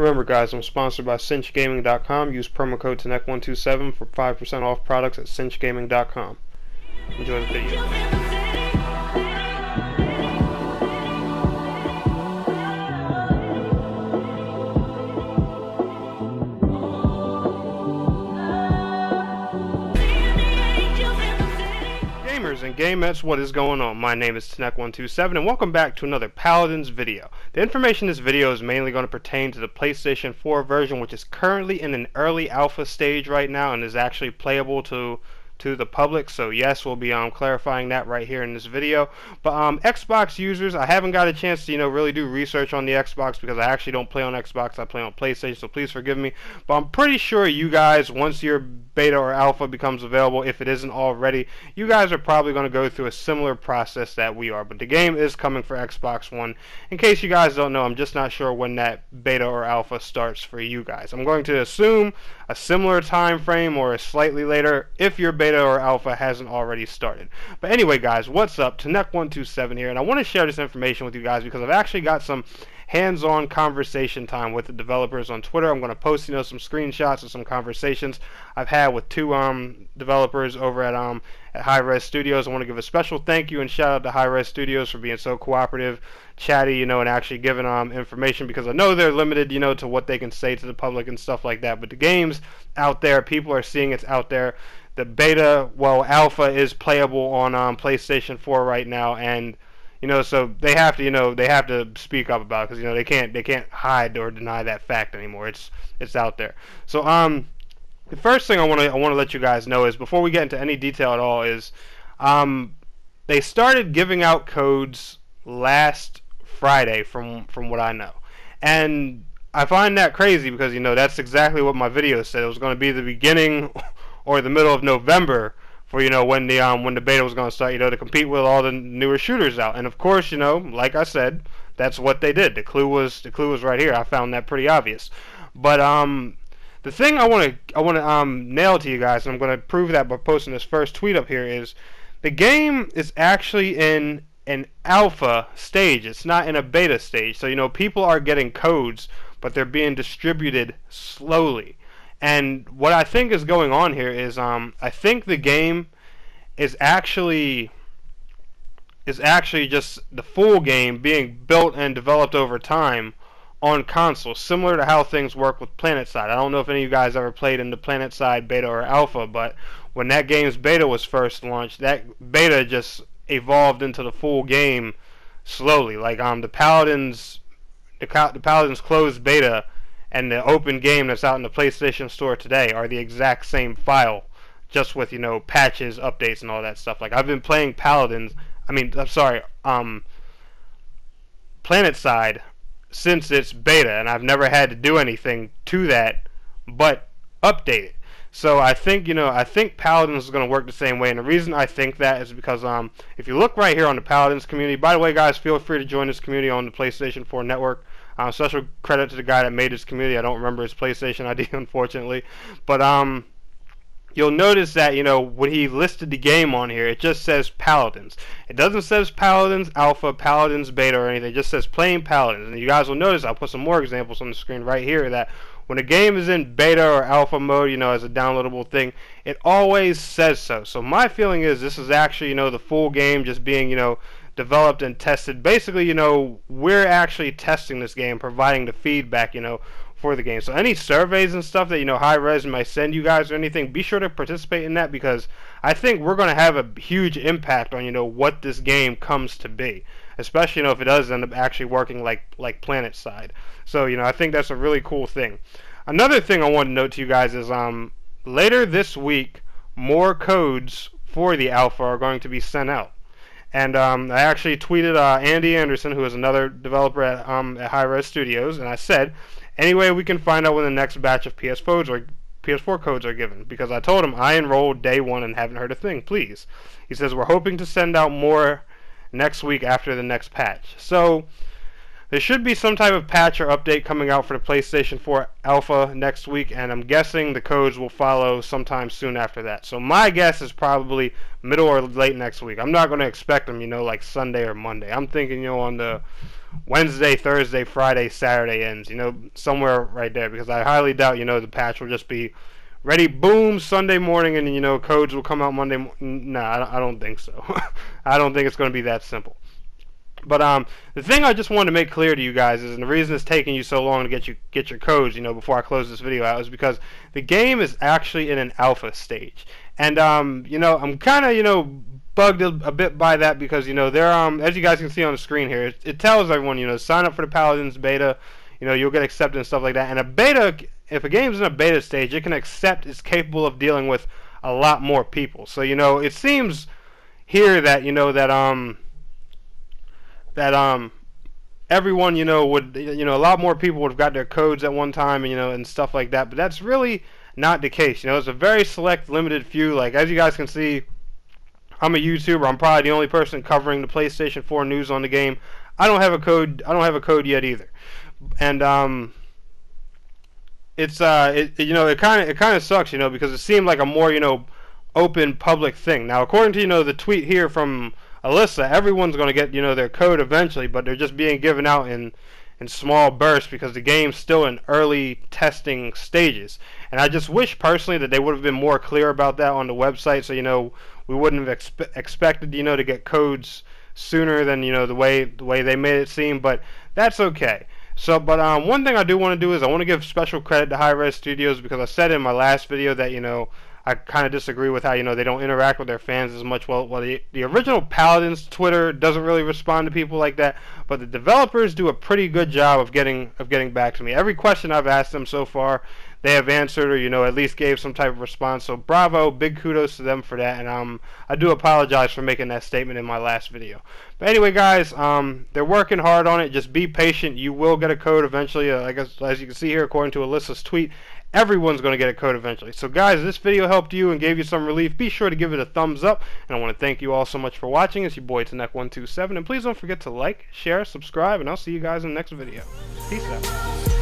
Remember, guys, I'm sponsored by CinchGaming.com. Use promo code TENNEK127 for 5% off products at CinchGaming.com. Enjoy the video. Gamers and gamettes, what is going on? My name is Tennek127 and welcome back to another Paladins video. The information in this video is mainly going to pertain to the PlayStation 4 version which is currently in an early alpha stage right now and is actually playable to to the public. So yes, we'll be um, clarifying that right here in this video. But um, Xbox users, I haven't got a chance to you know really do research on the Xbox because I actually don't play on Xbox. I play on PlayStation, so please forgive me. But I'm pretty sure you guys, once your beta or alpha becomes available, if it isn't already, you guys are probably going to go through a similar process that we are. But the game is coming for Xbox One. In case you guys don't know, I'm just not sure when that beta or alpha starts for you guys. I'm going to assume a similar time frame or a slightly later if your beta beta or alpha hasn't already started. But anyway, guys, what's up? Tennek127 here, and I want to share this information with you guys because I've actually got some hands-on conversation time with the developers on Twitter. I'm going to post, you know, some screenshots of some conversations I've had with two um, developers over at um at Hi-Rez Studios. I want to give a special thank you and shout out to Hi-Rez Studios for being so cooperative, chatty, you know, and actually giving um information because I know they're limited, you know, to what they can say to the public and stuff like that. But the game's out there, people are seeing it's out there the beta, well, alpha is playable on um, PlayStation 4 right now, and you know, so they have to, you know, they have to speak up about because you know they can't they can't hide or deny that fact anymore. It's it's out there. So um, the first thing I want to I want to let you guys know is before we get into any detail at all is um, they started giving out codes last Friday from from what I know, and I find that crazy because you know that's exactly what my video said. It was going to be the beginning or the middle of November for you know when the um when the beta was going to start, you know, to compete with all the newer shooters out. And of course, you know, like I said, that's what they did. The clue was the clue was right here. I found that pretty obvious. But um the thing I want to I want to um nail to you guys, and I'm going to prove that by posting this first tweet up here is the game is actually in an alpha stage. It's not in a beta stage. So you know, people are getting codes, but they're being distributed slowly. And what I think is going on here is um, I think the game is actually is actually just the full game being built and developed over time on console, similar to how things work with PlanetSide. I don't know if any of you guys ever played in the PlanetSide beta or alpha, but when that game's beta was first launched, that beta just evolved into the full game slowly. Like um, the Paladins, the, the Paladins closed beta and the open game that's out in the PlayStation Store today are the exact same file, just with you know patches, updates, and all that stuff. Like I've been playing Paladins. I mean, I'm sorry, um, PlanetSide since its beta, and I've never had to do anything to that but update it. So I think you know I think Paladins is going to work the same way, and the reason I think that is because um if you look right here on the Paladins community. By the way, guys, feel free to join this community on the PlayStation 4 network. Uh, special credit to the guy that made this community. I don't remember his PlayStation ID, unfortunately. But um, you'll notice that, you know, when he listed the game on here, it just says Paladins. It doesn't says Paladins Alpha, Paladins Beta, or anything. It just says plain Paladins. And you guys will notice, I'll put some more examples on the screen right here, that when a game is in beta or alpha mode, you know, as a downloadable thing, it always says so. So my feeling is this is actually, you know, the full game just being, you know, developed and tested. Basically, you know, we're actually testing this game, providing the feedback, you know, for the game. So any surveys and stuff that you know Hi-Rez might send you guys or anything, be sure to participate in that because I think we're going to have a huge impact on you know what this game comes to be. Especially you know if it does end up actually working like like PlanetSide. So you know I think that's a really cool thing. Another thing I want to note to you guys is um later this week more codes for the alpha are going to be sent out. And um, I actually tweeted uh, Andy Anderson, who is another developer at, um, at Hi-Rez Studios, and I said, anyway, we can find out when the next batch of PS4s or PS4 codes are given because I told him I enrolled day one and haven't heard a thing. Please, he says we're hoping to send out more next week after the next patch. So there should be some type of patch or update coming out for the PlayStation 4 Alpha next week, and I'm guessing the codes will follow sometime soon after that. So my guess is probably middle or late next week. I'm not going to expect them, you know, like Sunday or Monday. I'm thinking, you know, on the Wednesday, Thursday, Friday, Saturday ends. You know, somewhere right there because I highly doubt you know the patch will just be ready, boom, Sunday morning, and you know codes will come out Monday. Mo- I don't think so. I don't think it's going to be that simple. But um, the thing I just wanted to make clear to you guys is, and the reason it's taking you so long to get you get your codes, you know, before I close this video out, is because the game is actually in an alpha stage, and um, you know, I'm kind of you know bugged a, a, bit by that because you know there um, as you guys can see on the screen here, it, it tells everyone you know sign up for the Paladins beta, you know, you'll get accepted and stuff like that, and a beta, if a game's in a beta stage, it can accept it's capable of dealing with a lot more people. So you know, it seems here that you know that um that um everyone you know would you know a lot more people would have got their codes at one time and you know and stuff like that but that's really not the case you know it's a very select limited few like as you guys can see I'm a YouTuber I'm probably the only person covering the PlayStation 4 news on the game I don't have a code I don't have a code yet either and um it's uh it, you know it kind of it kind of sucks you know because it seemed like a more you know open public thing now according to you know the tweet here from Alyssa, everyone's going to get you know their code eventually, but they're just being given out in in small bursts because the game's still in early testing stages. And I just wish personally that they would have been more clear about that on the website, so you know we wouldn't have expe- expected you know to get codes sooner than you know the way the way they made it seem. But that's okay. So, but um, one thing I do want to do is I want to give special credit to Hi-Rez Studios because I said in my last video that you know I kind of disagree with how you know they don't interact with their fans as much. Well, well, the, the original Paladins Twitter doesn't really respond to people like that, but the developers do a pretty good job of getting of getting back to me. Every question I've asked them so far, they have answered or you know at least gave some type of response. So bravo, big kudos to them for that. And um, I do apologize for making that statement in my last video. But anyway, guys, um, they're working hard on it. Just be patient. You will get a code eventually. Uh, I guess as you can see here, according to Alyssa's tweet, everyone's going to get a code eventually. So guys, if this video helped you and gave you some relief, be sure to give it a thumbs up. And I want to thank you all so much for watching. It's your boy Tennek127. And please don't forget to like, share, subscribe, and I'll see you guys in the next video. Peace out.